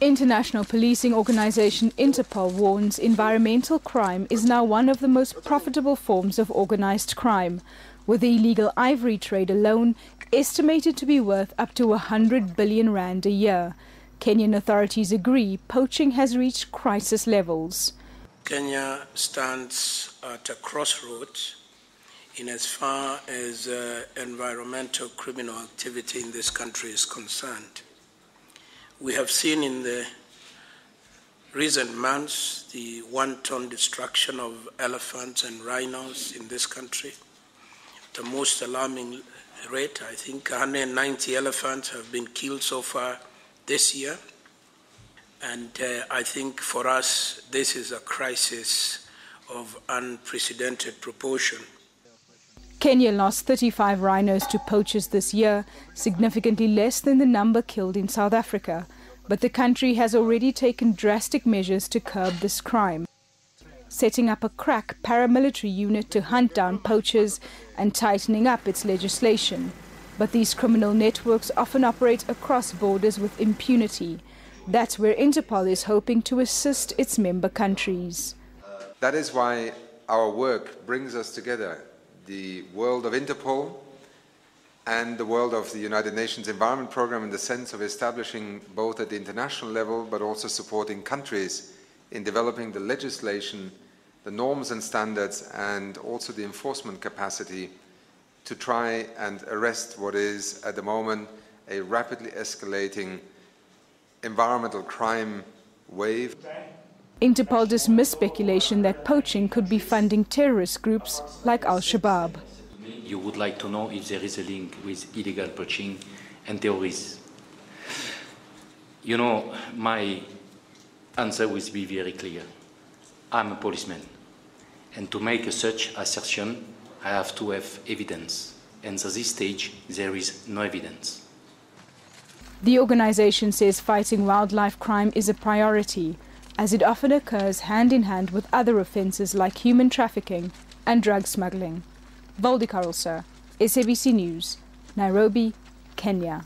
International policing organization Interpol warns environmental crime is now one of the most profitable forms of organized crime, with the illegal ivory trade alone estimated to be worth up to 100 billion rand a year. Kenyan authorities agree poaching has reached crisis levels. Kenya stands at a crossroads in as far as uh, environmental criminal activity in this country is concerned. We have seen in the recent months the wanton destruction of elephants and rhinos in this country. The most alarming rate, I think 190 elephants have been killed so far this year. And uh, I think for us, this is a crisis of unprecedented proportion. Kenya lost 35 rhinos to poachers this year, significantly less than the number killed in South Africa. But the country has already taken drastic measures to curb this crime, setting up a crack paramilitary unit to hunt down poachers and tightening up its legislation. But these criminal networks often operate across borders with impunity. That's where Interpol is hoping to assist its member countries. That is why our work brings us together the world of Interpol and the world of the United Nations Environment Programme in the sense of establishing both at the international level but also supporting countries in developing the legislation, the norms and standards and also the enforcement capacity to try and arrest what is at the moment a rapidly escalating environmental crime wave. Interpol dismissed speculation that poaching could be funding terrorist groups like Al Shabaab. You would like to know if there is a link with illegal poaching and terrorism. You know, my answer will be very clear. I'm a policeman. And to make a such assertion, I have to have evidence. And at this stage, there is no evidence. The organization says fighting wildlife crime is a priority as it often occurs hand in hand with other offences like human trafficking and drug smuggling. Voldi Karolsa, SABC News, Nairobi, Kenya.